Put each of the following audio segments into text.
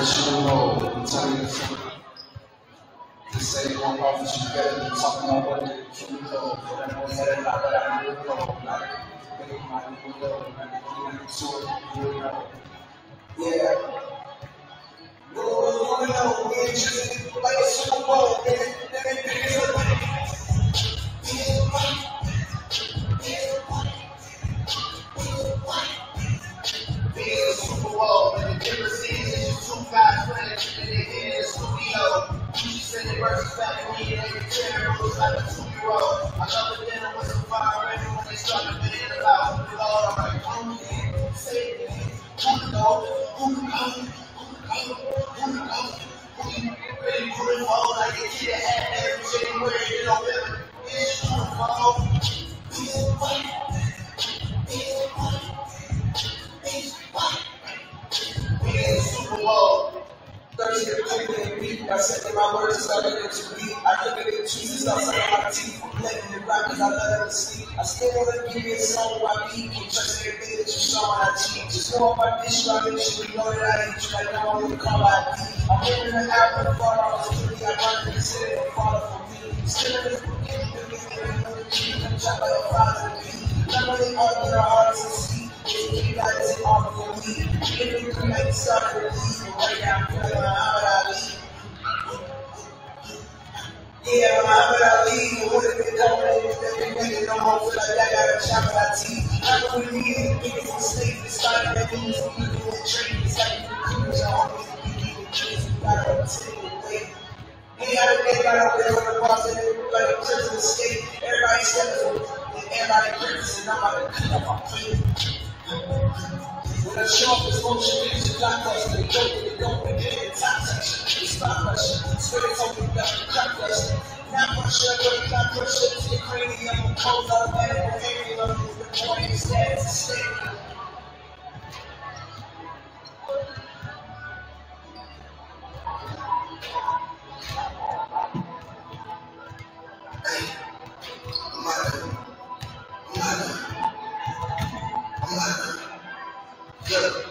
organizational role in telling the truth. The same one prophets you get talking about what the truth of, and I'm to say that, I'm like, they might and I'm my looking to be. I look at the Jesus outside of my teeth. Letting the rappers I let them sleep. I still want to give you a song where I beat. Can trust everything that you saw when I cheat. Just know I dish you, I make sure you know that I ain't you. Right now, I'm gonna call ID. I'm living in the African far. I was I wanted to consider it father for me. Still in this beginning, at it, another cheat. I'm shot by a father to be. All our hearts to see. You guys are off for me. Living through like soccer league. Right now, I'm. Yeah, you. No more like I got a chop at my teeth. I'm gonna be in the biggest. It's like that means we do the trade. It's like the cruise on me. We keep the kids. We gotta got up there and a prison. Everybody and everybody. I'm to. When I show up, motion music, block us, they joke, they don't begin in section. It's not pressure, spirit talking about the crack pressure. Not pressure, but not pressure to your cranium. Cold out of bed, behaviour, the point is it's a statement. Mother, mother, mother, good.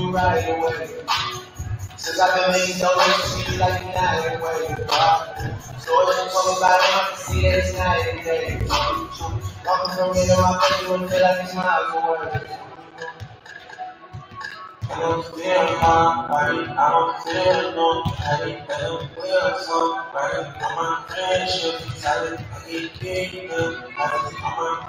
you right away. Since I've been making way to see you like night away. Stories you told me about them, I can see that it's night and day. Walking from me to my face, you wouldn't feel like it's miles away. I don't feel my body, I don't feel nobody, I don't feel somebody, I'm my friendship, silent, I good, I I'm my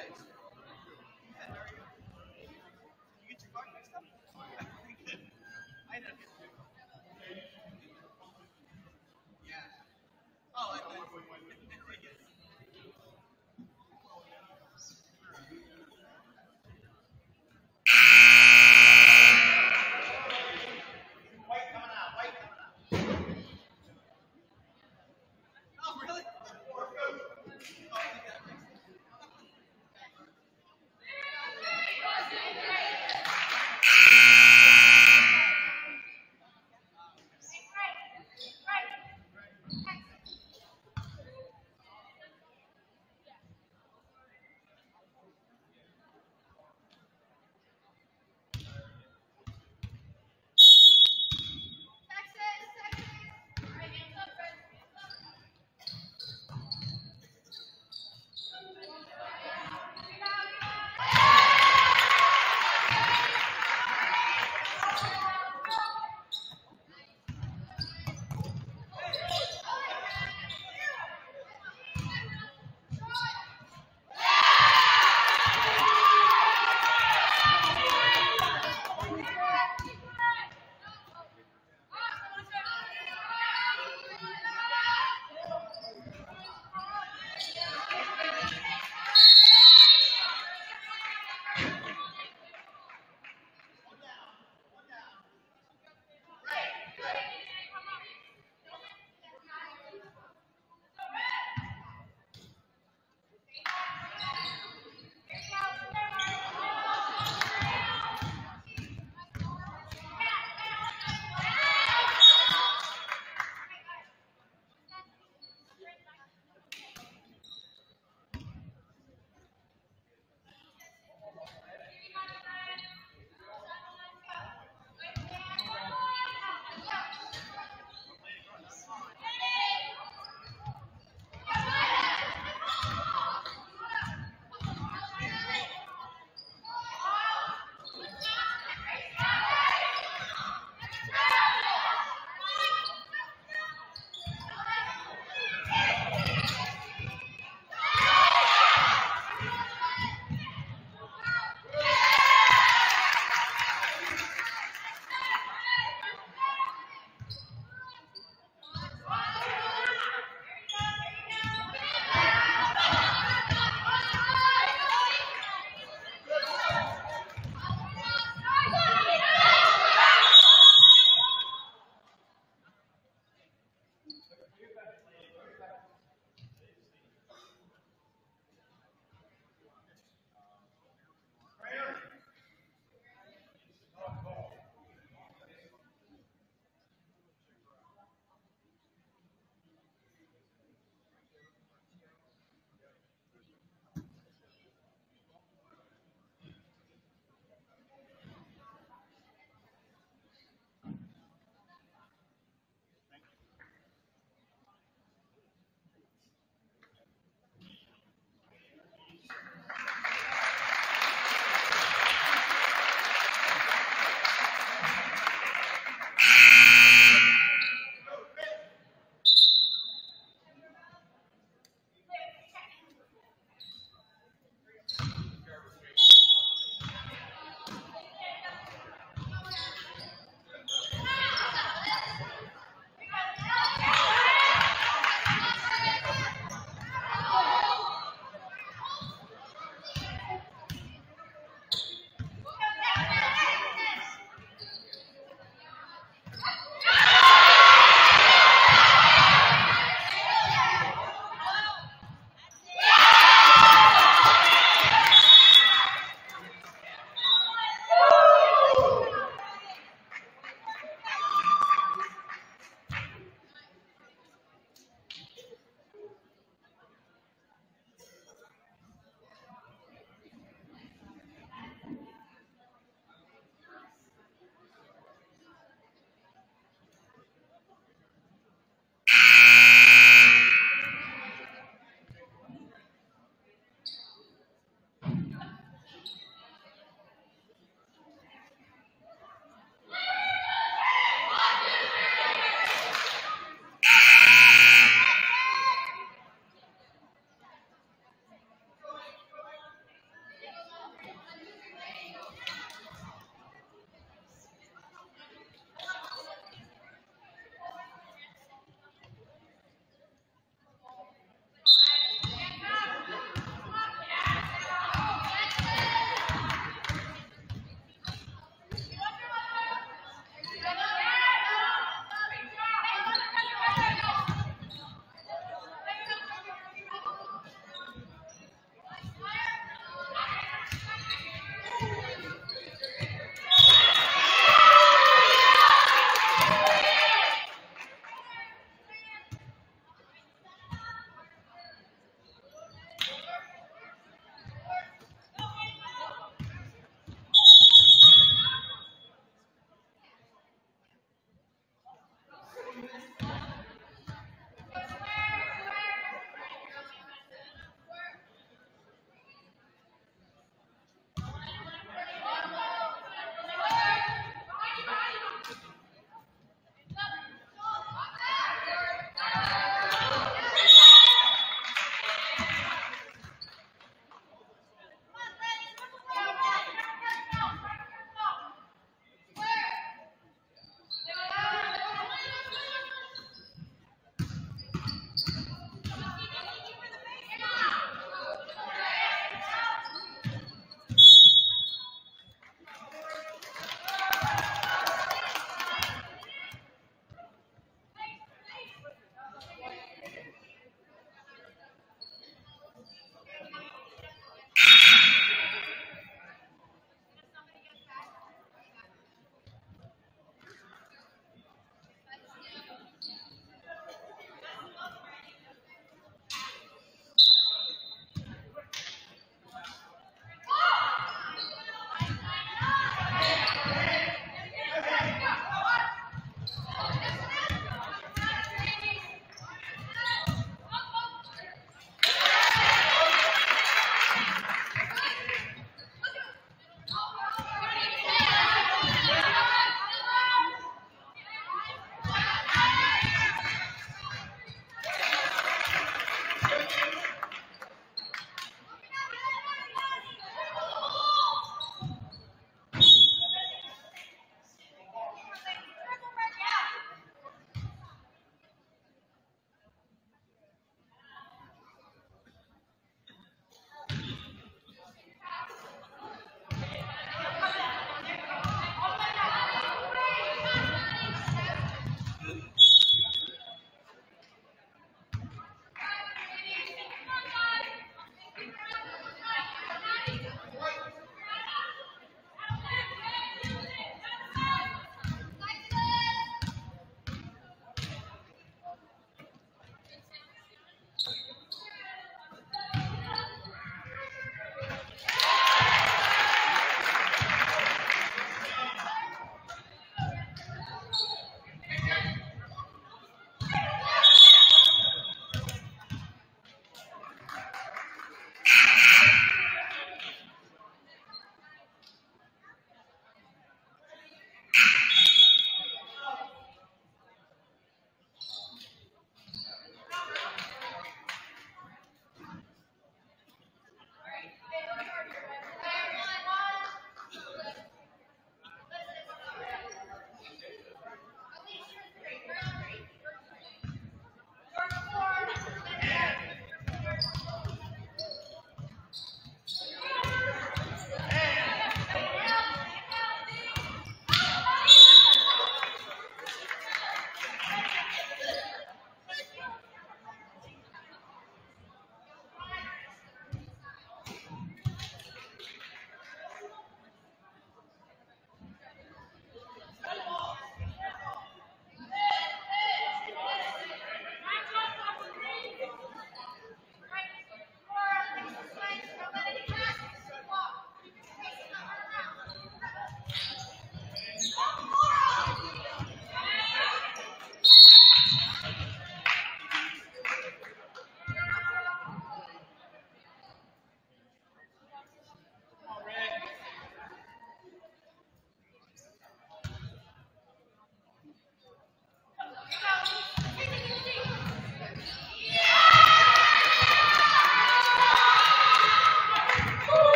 Thanks.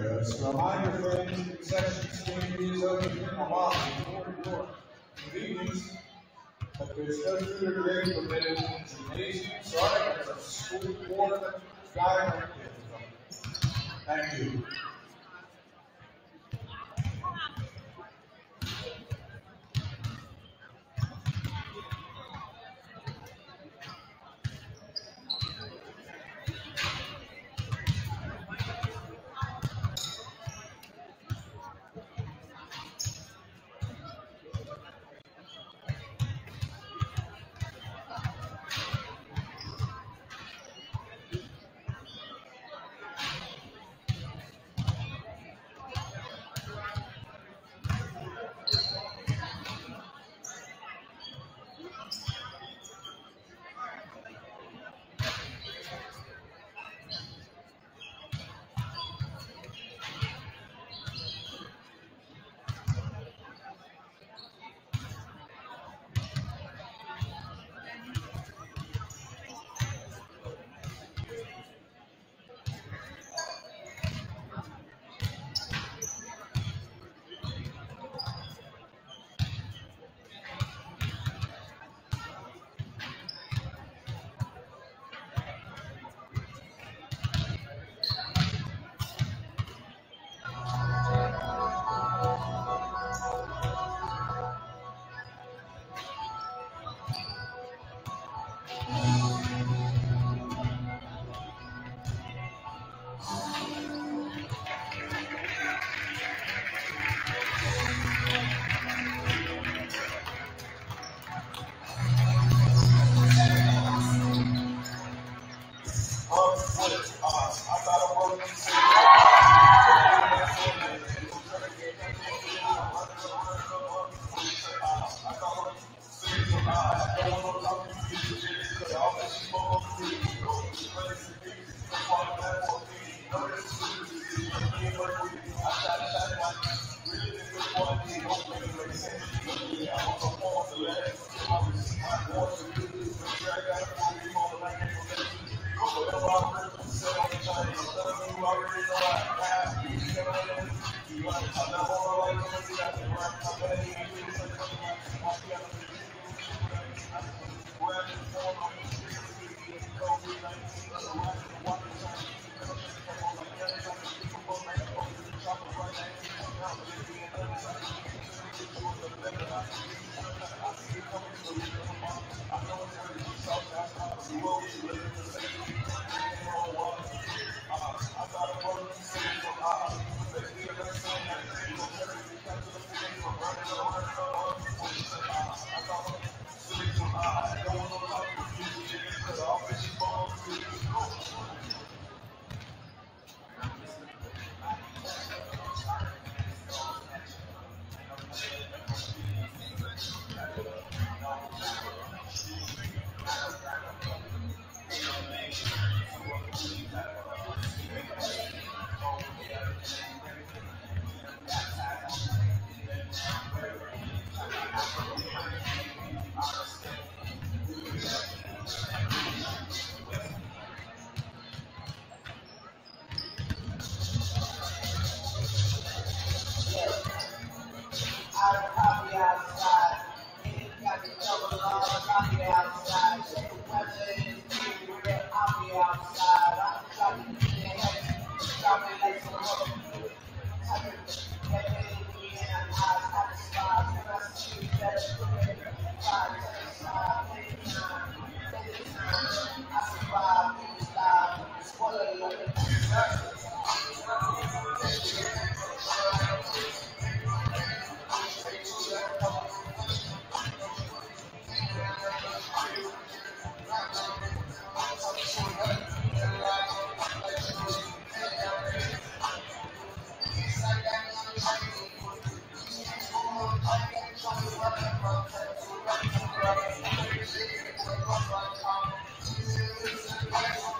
Yes. Remind your friends, concession stand is open in a while before your convenience. But there's no food or drink permitted in gymnasium, sorry, there's a school board guide. Thank you. somebody outside.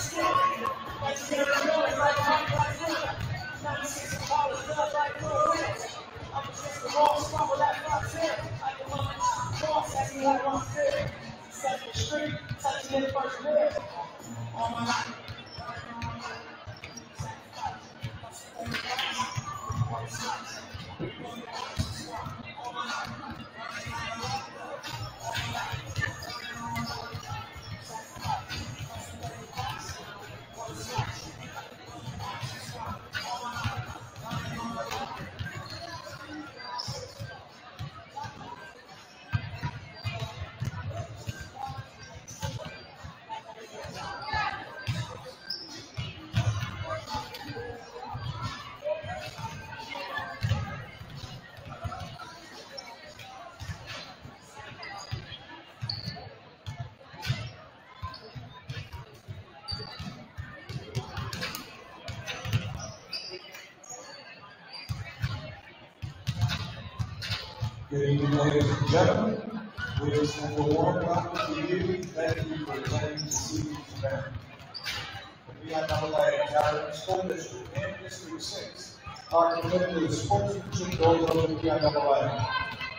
Good Just want warm welcome to you. Thank you for attending this evening's event. The PIAA Gathering School District and District Six are committed to the sportsmanship goals of the PIAA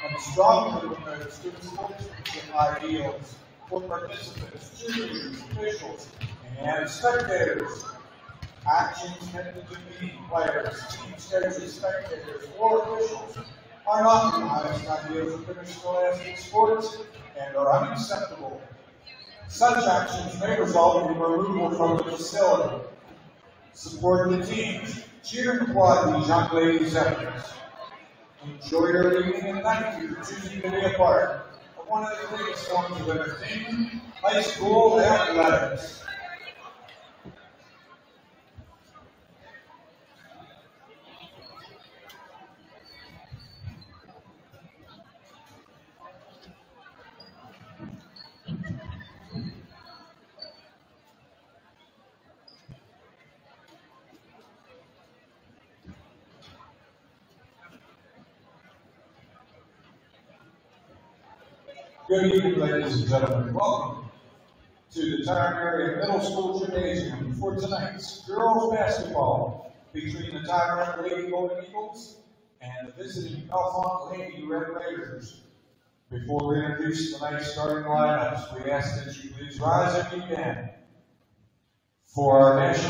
and strongly promote student sportsmanship ideals for participants, cheerleaders, officials, and spectators. Actions meant to demean players, teams, coaches, spectators, or officials are not the highest ideals of interscholastic sports and are unacceptable. Such actions may result in removal from the facility. Support the teams. Cheer and applaud these young ladies' efforts. Enjoy your evening and thank you for choosing to be a part of one of the greatest forms of entertainment, high school athletics. Good evening, ladies and gentlemen. Welcome to the Tyrone Area Middle School Gymnasium for tonight's girls basketball between the Tyrone Lady Golden Eagles and the visiting Bellefonte Lady Red Raiders. Before we introduce tonight's starting lineups, we ask that you please rise if you can for our national